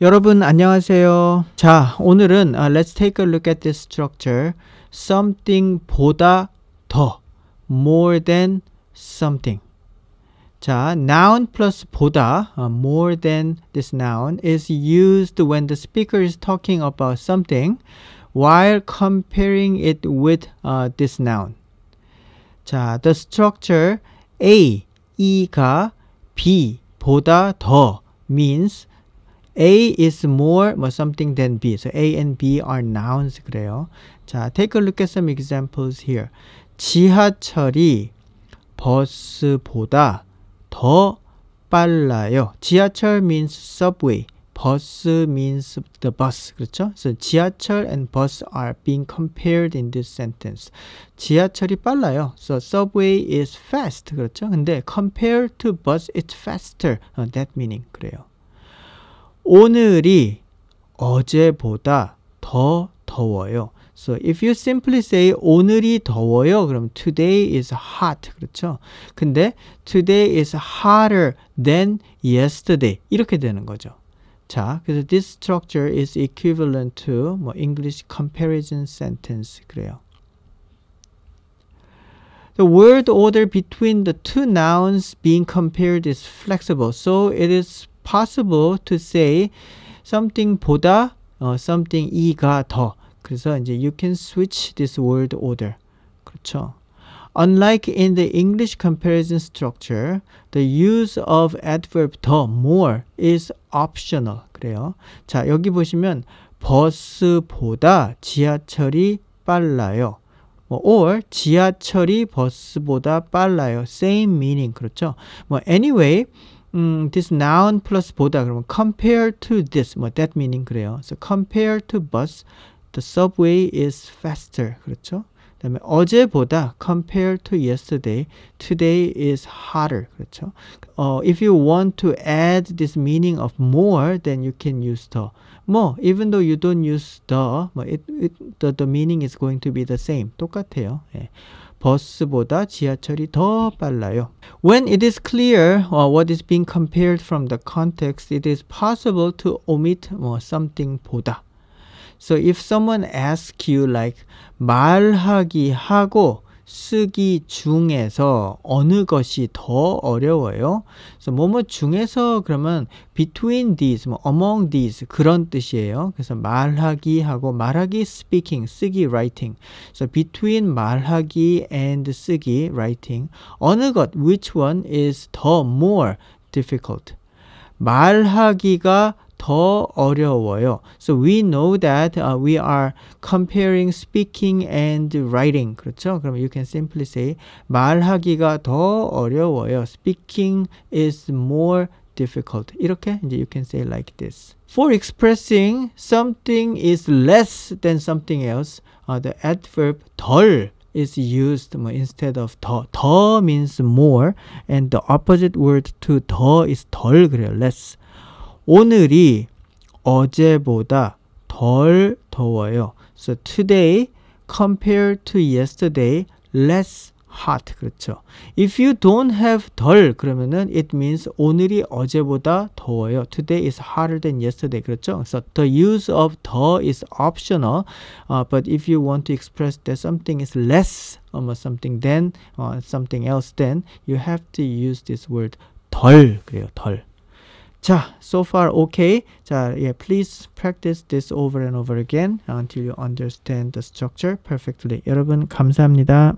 여러분 안녕하세요. 자, 오늘은 uh, let's take a look at this structure. something 보다 더 more than something. 자, noun plus 보다 uh, more than this noun is used when the speaker is talking about something while comparing it with uh, this noun. 자, the structure A, E가 B 보다 더 means A is more 뭐 something than B. So A and B are nouns 그래요. 자, take a look at some examples here. 지하철이 버스보다 더 빨라요. 지하철 means subway. 버스 means the bus. 그렇죠? So 지하철 and bus are being compared in this sentence. 지하철이 빨라요. So subway is fast. 그렇죠? 근데 compared to bus it's faster. Uh, that meaning 그래요. 오늘이 어제보다 더 더워요. So if you simply say 오늘이 더워요, 그럼 today is hot. 그렇죠? 근데 today is hotter than yesterday. 이렇게 되는 거죠. 자, 그래서 this structure is equivalent to 뭐 English comparison sentence 그래요. The word order between the two nouns being compared is flexible. So it is possible to say something 보다 어, something 이가 더. 그래서 이제 you can switch this word order. 그렇죠. Unlike in the English comparison structure, the use of adverb 더 more is optional. 그래요. 자, 여기 보시면 버스보다 지하철이 빨라요. 뭐, or 지하철이 버스보다 빨라요. Same meaning. 그렇죠? 뭐 anyway, 음, this noun plus 보다 그러면 compare to this 뭐 that meaning 그래요. So compare to bus, the subway is faster. 그렇죠? 그다음에 어제보다 compared to yesterday, today is hotter. 그렇죠? 어, if you want to add this meaning of more, then you can use the. more. even though you don't use the, it, it, the, the meaning is going to be the same. 똑같아요. 예. 버스보다 지하철이 더 빨라요. When it is clear uh, what is being compared from the context, it is possible to omit uh, something 보다. So if someone asks you like 말하기 하고 쓰기 중에서 어느 것이 더 어려워요? 그래서 뭐뭐 중에서 그러면 between these, 뭐 among these 그런 뜻이에요. 그래서 말하기 하고 말하기 speaking, 쓰기 writing. So between 말하기 and 쓰기 writing 어느 것 which one is 더 more difficult? 말하기가 더 어려워요. So we know that uh, we are comparing speaking and writing. 그렇죠? 그럼 you can simply say 말하기가 더 어려워요. Speaking is more difficult. 이렇게 이제 you can say like this. For expressing something is less than something else, uh, the adverb 덜 is used instead of 더. 더 means more and the opposite word to 더 is 덜 그래요. less. 오늘이 어제보다 덜 더워요. So today compared to yesterday less hot 그렇죠. If you don't have 덜 그러면은 it means 오늘이 어제보다 더워요. Today is hotter than yesterday 그렇죠. So the use of 더 is optional. Uh, but if you want to express that something is less or something than or something else then you have to use this word 덜 그래요. 덜. 자, so far okay. 자, yeah, please practice this over and over again until you understand the structure perfectly. 여러분 감사합니다.